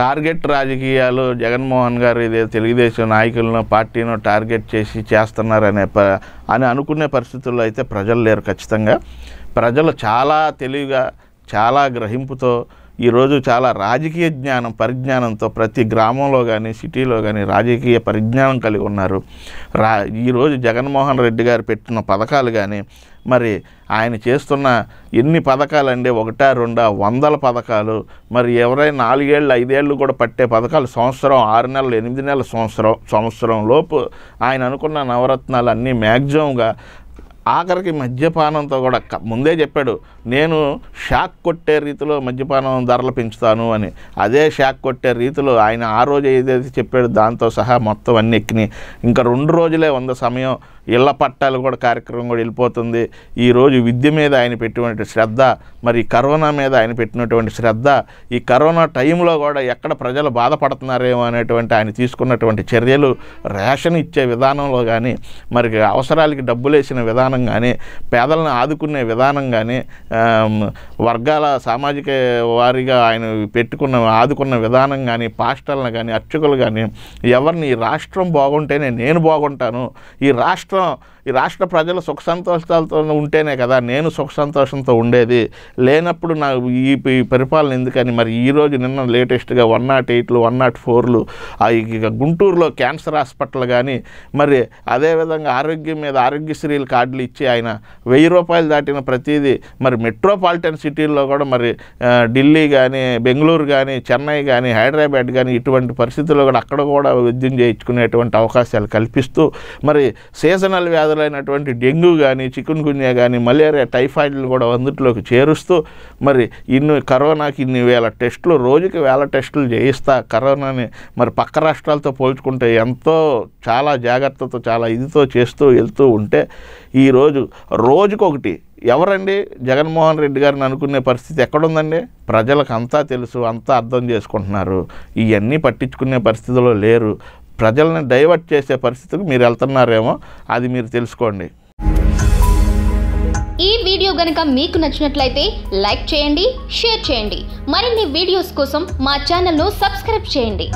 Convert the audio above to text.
Target రాజకీయాలు జగన్మోహన్ గారు ఇదే తెలుగుదేశం నాయకులను పార్టీను టార్గెట్ చేసి చేస్తున్నారనే ప అని అనుకునే పరిస్థితుల్లో అయితే ప్రజలు లేరు ఖచ్చితంగా. ప్రజలు చాలా తెలివిగా చాలా గ్రహింపుతో ఈరోజు చాలా రాజకీయ జ్ఞానం పరిజ్ఞానంతో ప్రతి గ్రామంలో కానీ సిటీలో కానీ రాజకీయ పరిజ్ఞానం కలిగి ఉన్నారు. రా ఈరోజు జగన్మోహన్ రెడ్డి గారు పెట్టిన పథకాలు కానీ మరి ఆయన చేస్తున్న ఎన్ని పథకాలు అండి ఒకటా రెండా వందల పథకాలు. మరి ఎవరైనా నాలుగేళ్ళు ఐదేళ్ళు కూడా పట్టే పథకాలు సంవత్సరం ఆరు నెలలు ఎనిమిది నెలల సంవత్సరం సంవత్సరం లోపు ఆయన అనుకున్న నవరత్నాలు అన్నీ మ్యాక్సిమంగా ఆఖరికి మద్యపానంతో కూడా ముందే చెప్పాడు నేను షాక్ కొట్టే రీతిలో మద్యపానం ధరలు పెంచుతాను అని. అదే షాక్ కొట్టే రీతిలో ఆయన ఆ రోజు ఏదైతే చెప్పాడు దాంతో సహా మొత్తం అన్ని ఎక్కినాయి. ఇంకా రెండు రోజులే వంద సమయం ఇళ్ళ పట్టాలు కూడా కార్యక్రమం కూడా వెళ్ళిపోతుంది. ఈరోజు విద్య మీద ఆయన పెట్టినటువంటి శ్రద్ధ మరి కరోనా మీద ఆయన పెట్టినటువంటి శ్రద్ధ ఈ కరోనా టైంలో కూడా ఎక్కడ ప్రజలు బాధపడుతున్నారేమో అనేటువంటి ఆయన తీసుకున్నటువంటి చర్యలు రేషన్ ఇచ్చే విధానంలో కానీ మరి అవసరాలకి డబ్బులు వేసిన విధానం కానీ పేదలను ఆదుకునే విధానం కానీ వర్గాల సామాజిక వారిగా ఆయన పెట్టుకున్న ఆదుకున్న విధానం కానీ పాస్టర్లను కానీ అర్చకులు కానీ ఎవరిని ఈ రాష్ట్రం బాగుంటేనే నేను బాగుంటాను ఈ రాష్ట్రం ఈ రాష్ట్ర ప్రజలు సుఖ సంతోషాలతో ఉంటేనే కదా నేను సుఖ సంతోషంతో ఉండేది. లేనప్పుడు నా ఈ పరిపాలన ఎందుకని? మరి ఈరోజు నిన్న లేటెస్ట్గా వన్ నాట్ ఎయిట్లు వన్ నాట్ ఫోర్లు గుంటూరులో క్యాన్సర్ హాస్పిటల్ కానీ మరి అదేవిధంగా ఆరోగ్యం మీద ఆరోగ్యశ్రీలు కార్డులు ఇచ్చి ఆయన వెయ్యి రూపాయలు దాటిన ప్రతిదీ మరి మెట్రోపాలిటన్ సిటీల్లో కూడా మరి ఢిల్లీ కానీ బెంగళూరు కానీ చెన్నై కానీ హైదరాబాద్ కానీ ఇటువంటి పరిస్థితుల్లో కూడా అక్కడ కూడా వైద్యం చేయించుకునేటువంటి అవకాశాలు కల్పిస్తూ మరి సీజనల్ వ్యాధులైనటువంటి డెంగ్యూ కానీ చికెన్ గున్యా కానీ మలేరియా టైఫాయిడ్లు కూడా అందుట్లోకి చేరుస్తూ మరి ఇన్ని కరోనాకి ఇన్ని వేల టెస్టులు రోజుకి వేల టెస్టులు చేయిస్తా కరోనాని మరి పక్క రాష్ట్రాలతో పోల్చుకుంటే ఎంతో చాలా జాగ్రత్తతో చాలా ఇదితో చేస్తూ వెళ్తూ ఉంటే ఈరోజు రోజుకొకటి ఎవరండి? జగన్మోహన్ రెడ్డి గారిని అనుకునే పరిస్థితి ఎక్కడుందండి? ప్రజలకు అంతా తెలుసు అంతా అర్థం చేసుకుంటున్నారు. ఇవన్నీ పట్టించుకునే పరిస్థితిలో లేరు. ప్రజల్ని డైవర్ట్ చేసే పరిస్థితికి మీరు వెళ్తున్నారేమో అది మీరు తెలుసుకోండి. ఈ వీడియో గనుక మీకు నచ్చినట్లయితే లైక్ చేయండి షేర్ చేయండి. మరిన్ని వీడియోస్ కోసం మా ఛానల్ను సబ్స్క్రైబ్ చేయండి.